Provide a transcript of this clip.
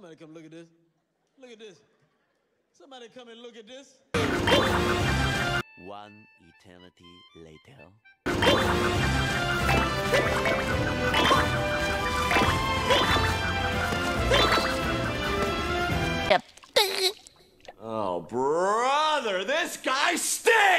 Somebody come look at this. Look at this. Somebody come and look at this. One eternity later. Oh, brother, this guy stinks.